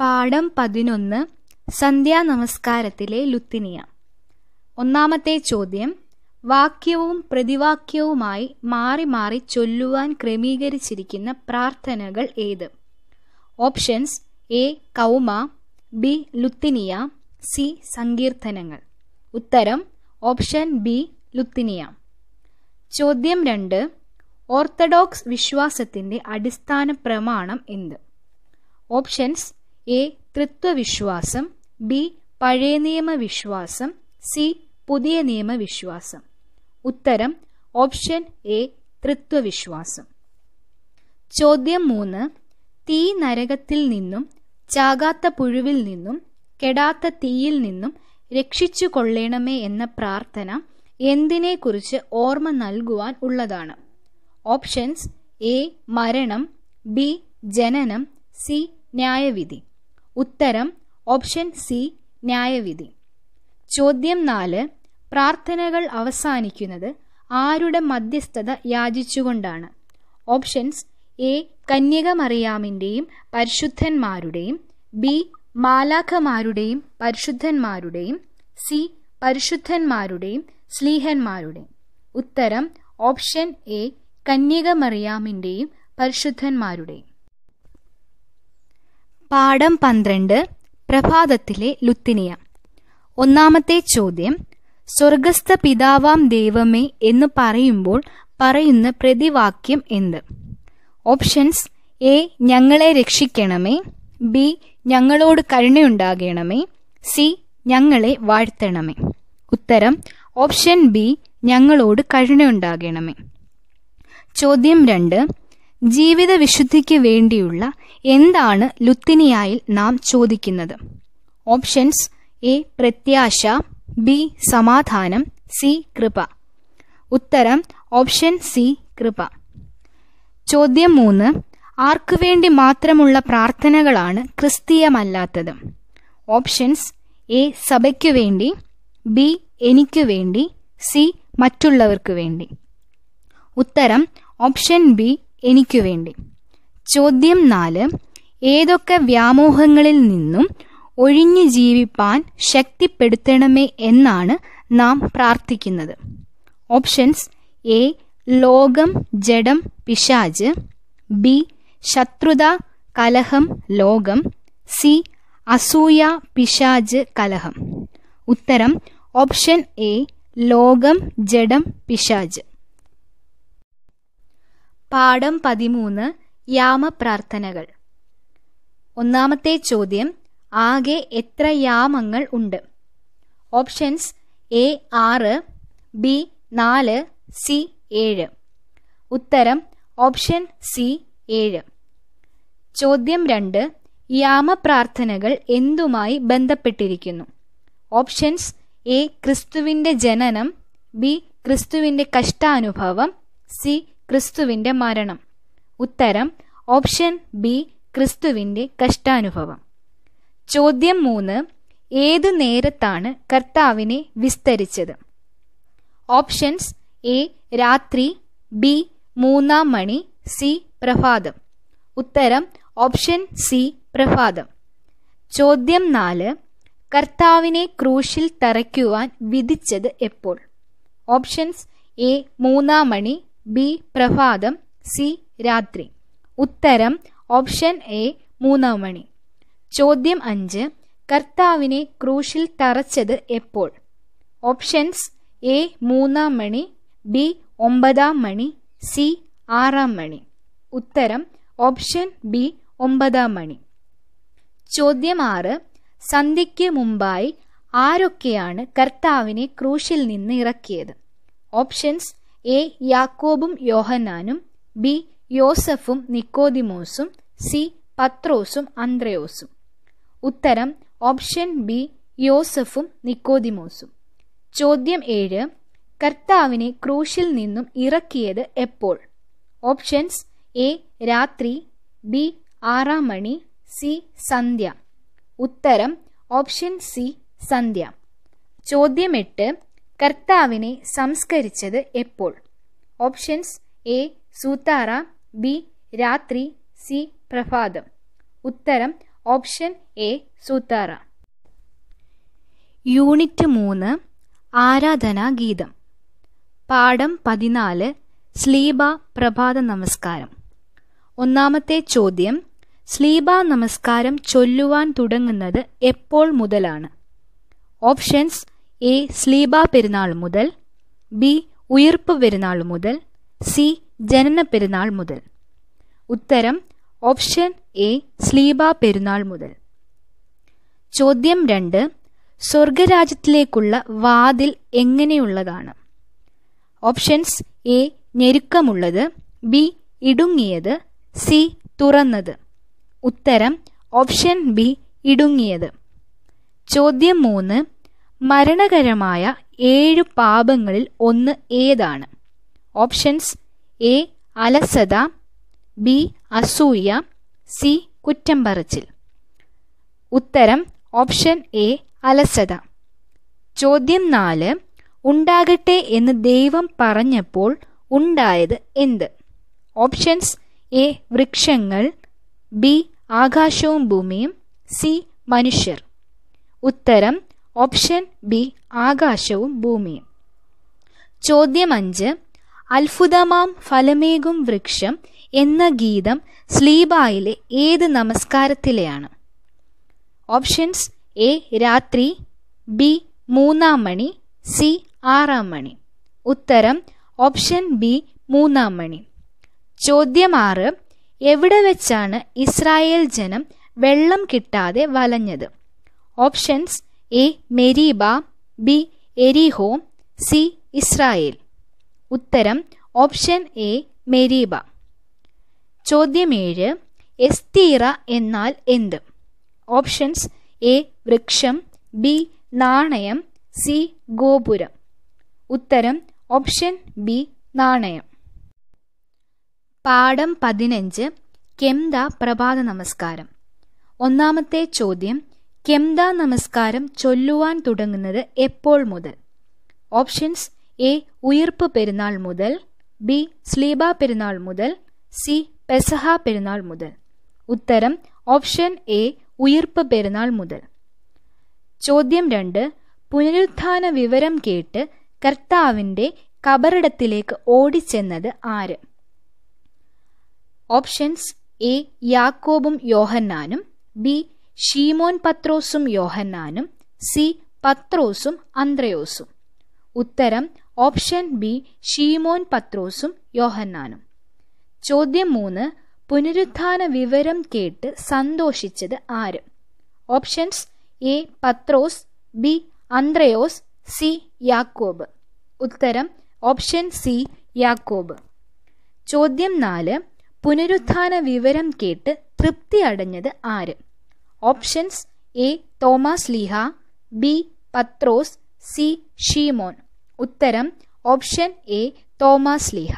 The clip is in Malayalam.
പാഠം പതിനൊന്ന് സന്ധ്യാനമസ്കാരത്തിലെ ലുത്തിനിയ. ഒന്നാമത്തെ ചോദ്യം വാക്യവും പ്രതിവാക്യവുമായി മാറി മാറി ചൊല്ലുവാൻ ക്രമീകരിച്ചിരിക്കുന്ന പ്രാർത്ഥനകൾ ഏത്? ഓപ്ഷൻസ് എ കൗമ ബി ലുത്തിനിയ സി സങ്കീർത്തനങ്ങൾ. ഉത്തരം ഓപ്ഷൻ ബി ലുത്തിനിയ. ചോദ്യം രണ്ട് ഓർത്തഡോക്സ് വിശ്വാസത്തിന്റെ അടിസ്ഥാന പ്രമാണം എന്ത്? ഓപ്ഷൻസ് എ തൃത്വവിശ്വാസം ബി പഴയ നിയമവിശ്വാസം സി പുതിയ നിയമവിശ്വാസം. ഉത്തരം ഓപ്ഷൻ എ തൃത്വവിശ്വാസം ചോദ്യം മൂന്ന് തീ നരകത്തിൽ നിന്നും ചാകാത്ത പുഴുവിൽ നിന്നും കെടാത്ത തീയിൽ നിന്നും രക്ഷിച്ചു കൊള്ളേണമേ എന്ന പ്രാർത്ഥന എന്തിനെക്കുറിച്ച് ഓർമ്മ നൽകുവാൻ ഉള്ളതാണ്. ഓപ്ഷൻസ് എ മരണം ബി ജനനം സി ന്യായവിധി. ഉത്തരം ഓപ്ഷൻ സി ന്യായവിധി. ചോദ്യം നാല് പ്രാർത്ഥനകൾ അവസാനിക്കുന്നത് ആരുടെ മധ്യസ്ഥത യാചിച്ചുകൊണ്ടാണ്? ഓപ്ഷൻസ് എ കന്യകമറിയാമിന്റെയും പരിശുദ്ധന്മാരുടെയും ബി മാലാഖമാരുടെയും പരിശുദ്ധന്മാരുടെയും സി പരിശുദ്ധന്മാരുടെയും സ്ലീഹന്മാരുടെയും. ഉത്തരം ഓപ്ഷൻ എ കന്യകമറിയാമിന്റെയും പരിശുദ്ധന്മാരുടെയും. പാഠം പന്ത്രണ്ട് പ്രഭാതത്തിലെ ലുത്തിനിയ. ഒന്നാമത്തെ ചോദ്യം സ്വർഗസ്ഥ പിതാവാം ദൈവമേ എന്ന് പറയുമ്പോൾ പറയുന്ന പ്രതിവാക്യം എന്ത്? ഓപ്ഷൻസ് എ ഞങ്ങളെ രക്ഷിക്കണമേ ബി ഞങ്ങളോട് കരുണയുണ്ടാകണമേ സി ഞങ്ങളെ വാഴ്ത്തണമേ. ഉത്തരം ഓപ്ഷൻ ബി ഞങ്ങളോട് കരുണയുണ്ടാകണമേ. ചോദ്യം രണ്ട് ജീവിത വിശുദ്ധിക്ക് വേണ്ടിയുള്ള എന്താണ് ലുത്തിനിയായിൽ നാം ചോദിക്കുന്നത്? ഓപ്ഷൻസ് എ പ്രത്യാശ ബി സമാധാനം സി കൃപ. ഉത്തരം ഓപ്ഷൻ സി കൃപ. ചോദ്യം മൂന്ന് ആർക്കു വേണ്ടി മാത്രമുള്ള പ്രാർത്ഥനകളാണ് ക്രിസ്തീയമല്ലാത്തത്? ഓപ്ഷൻസ് എ സഭയ്ക്കു വേണ്ടി ബി എനിക്കു വേണ്ടി സി മറ്റുള്ളവർക്ക് വേണ്ടി. ഉത്തരം ഓപ്ഷൻ ബി എനിക്കു വേണ്ടി. ചോദ്യം നാല്. ഏതൊക്കെ വ്യാമോഹങ്ങളിൽ നിന്നും ഒഴിഞ്ഞു ജീവിപ്പാൻ ശക്തിപ്പെടുത്തണമേ എന്നാണ് നാം പ്രാർത്ഥിക്കുന്നത്. Options A. ലോകം ജഡം പിശാജ് ബി. ശത്രുത കലഹം ലോകം. സി. അസൂയ പിശാജ് കലഹം. ഉത്തരം ഓപ്ഷൻ എ. ലോകം ജഡം പിശാജ് പാഠം പതിമൂന്ന് യാമപ്രാർത്ഥനകൾ. ഒന്നാമത്തെ ചോദ്യം ആകെ എത്ര യാമങ്ങൾ ഉണ്ട്? ഓപ്ഷൻസ് എ ആറ് ബി നാല് സി ഏഴ്. ഉത്തരം ഓപ്ഷൻ സി ഏഴ്. ചോദ്യം രണ്ട് യാമപ്രാർത്ഥനകൾ എന്തുമായി ബന്ധപ്പെട്ടിരിക്കുന്നു? ഓപ്ഷൻസ് എ ക്രിസ്തുവിന്റെ ജനനം ബി ക്രിസ്തുവിന്റെ കഷ്ടാനുഭവം സി ക്രിസ്തുവിന്റെ മരണം. ഉത്തരം ഓപ്ഷൻ ബി ക്രിസ്തുവിന്റെ കഷ്ടാനുഭവം. ചോദ്യം മൂന്ന് ഏതു നേരത്താണ് കർത്താവിനെ വിസ്തരിച്ചത്? ഓപ്ഷൻസ് എ രാത്രി ബി മൂന്നാം മണി സി പ്രഭാതം. ഉത്തരം ഓപ്ഷൻ സി പ്രഭാതം. ചോദ്യം നാല് കർത്താവിനെ ക്രൂശിൽ തറയ്ക്കുവാൻ വിധിച്ചത് എപ്പോൾ? ഓപ്ഷൻസ് എ മൂന്നാം മണി ബി പ്രഭാതം. സി രാത്രി. ഉത്തരം ഓപ്ഷൻ എ മൂന്നാം മണി. ചോദ്യം അഞ്ച് കർത്താവിനെ ക്രൂശിൽ തറച്ചത് എപ്പോൾ? ഓപ്ഷൻസ് എ മൂന്നാം മണി ബി ഒമ്പതാം മണി സി ആറാം മണി. ഉത്തരം ഓപ്ഷൻ ബി ഒമ്പതാം മണി. ചോദ്യം ആറ് സന്ധ്യയ്ക്ക് മുമ്പായി ആരൊക്കെയാണ് കർത്താവിനെ ക്രൂശിൽ നിന്ന് ഇറക്കിയത്? ഓപ്ഷൻസ് എ യാക്കോബും യോഹന്നാനും ബി യോസഫും നിക്കോദിമോസും സി പത്രോസും അന്ത്രയോസും. ഉത്തരം ഓപ്ഷൻ ബി യോസഫും നിക്കോദിമോസും. ചോദ്യം ഏഴ് കർത്താവിനെ ക്രൂശിൽ നിന്നും ഇറക്കിയത് എപ്പോൾ? ഓപ്ഷൻസ് എ രാത്രി ബി ആറാം മണി സി സന്ധ്യ. ഉത്തരം ഓപ്ഷൻ സി സന്ധ്യ. ചോദ്യം എട്ട് കർത്താവിനെ സംസ്കരിച്ചത് എപ്പോൾ? ഓപ്ഷൻസ് എ സൂത്താറ ബി രാത്രി സി പ്രഭാതം. ഉത്തരം ഓപ്ഷൻ എ സൂത്താറ. യൂണിറ്റ് മൂന്ന് ആരാധനാ ഗീതം. പാഠം പതിനാല് സ്ലീബ പ്രഭാത നമസ്കാരം. ഒന്നാമത്തെ ചോദ്യം സ്ലീബ നമസ്കാരം ചൊല്ലുവാൻ തുടങ്ങുന്നത് എപ്പോൾ മുതലാണ്? ഓപ്ഷൻസ് എ സ്ലീബ പെരുന്നാൾ മുതൽ ബി ഉയർപ്പ് പെരുന്നാൾ മുതൽ സി ജനന പെരുന്നാൾ മുതൽ. ഉത്തരം ഓപ്ഷൻ എ സ്ലീബ പെരുന്നാൾ മുതൽ. ചോദ്യം രണ്ട് സ്വർഗരാജ്യത്തിലേക്കുള്ള വാതിൽ എങ്ങനെയുള്ളതാണ്? ഓപ്ഷൻസ് എ ഞെരുക്കമുള്ളത് ബി ഇടുങ്ങിയത് സി തുറന്നത്. ഉത്തരം ഓപ്ഷൻ ബി ഇടുങ്ങിയത്. ചോദ്യം മൂന്ന് മരണകരമായ ഏഴു പാപങ്ങളിൽ ഒന്ന് ഏതാണ്? ഓപ്ഷൻസ് എ അലസത ബി അസൂയ സി കുറ്റം പറച്ചിൽ ഉത്തരം ഓപ്ഷൻ എ അലസത. ചോദ്യം നാല് ഉണ്ടാകട്ടെ എന്ന് ദൈവം പറഞ്ഞപ്പോൾ ഉണ്ടായത് എന്ത്? ഓപ്ഷൻസ് എ വൃക്ഷങ്ങൾ ബി ആകാശവും ഭൂമിയും സി മനുഷ്യർ. ഉത്തരം ഓപ്ഷൻ ബി ആകാശവും ഭൂമിയും. ചോദ്യം അഞ്ച് അത്ഭുതമാം ഫലമേകും വൃക്ഷം എന്ന ഗീതം സ്ലീബായിലെ ഏത് നമസ്കാരത്തിലെയാണ്? ഓപ്ഷൻസ് എ രാത്രി ബി മൂന്നാം മണി സി ആറാം മണി. ഉത്തരം ഓപ്ഷൻ ബി മൂന്നാം മണി. ചോദ്യം ആറ് എവിടെ വെച്ചാണ് ഇസ്രായേൽ ജനം വെള്ളം കിട്ടാതെ വലഞ്ഞത്? ഓപ്ഷൻസ് എ മെരീബ ബി എരിഹോ സി ഇസ്രായേൽ. ഉത്തരം ഓപ്ഷൻ എ മെരീബ. ചോദ്യം ഏഴ് എസ്തീറ എന്നാൽ എന്ത്? ഓപ്ഷൻസ് എ വൃക്ഷം ബി നാണയം സി ഗോപുരം. ഉത്തരം ഓപ്ഷൻ ബി നാണയം. പാഠം പതിനഞ്ച് കെംദ പ്രഭാത നമസ്കാരം. ഒന്നാമത്തെ ചോദ്യം കെംദ നമസ്കാരം ചൊല്ലുവാൻ തുടങ്ങുന്നത് എപ്പോൾ മുതൽ? ഓപ്ഷൻസ് എ ഉയർപ്പ് പെരുന്നാൾ മുതൽ ബി സ്ലീബ പെരുന്നാൾ മുതൽ സി പെസഹ പെരുന്നാൾ മുതൽ. ഉത്തരം ഓപ്ഷൻ എ ഉയർപ്പ് പെരുന്നാൾ മുതൽ. ചോദ്യം രണ്ട് പുനരുത്ഥാന വിവരം കേട്ട് കർത്താവിന്റെ കബറിടത്തിലേക്ക് ഓടിച്ചെന്നത് ആര്? ഓപ്ഷൻസ് എ യാക്കോബും യോഹന്നാനും ബി ഷീമോൻ പത്രോസും യോഹന്നാനും സി പത്രോസും അന്ത്രയോസും. ഉത്തരം ഓപ്ഷൻ ബി ഷീമോൻ പത്രോസും യോഹന്നാനും. ചോദ്യം മൂന്ന് പുനരുത്ഥാന വിവരം കേട്ട് സന്തോഷിച്ചത് ആര്? ഓപ്ഷൻസ് എ പത്രോസ് ബി അന്ത്രയോസ് സി യാക്കോബ്. ഉത്തരം ഓപ്ഷൻ സി യാക്കോബ്. ചോദ്യം നാല് പുനരുത്ഥാന വിവരം കേട്ട് തൃപ്തി അടഞ്ഞത് ആര്? ഓപ്ഷൻസ് എ തോമസ് ലീഹ ബി പത്രോസ് സി ഷീമോൻ ഉത്തരം ഓപ്ഷൻ എ തോമസ് ലീഹ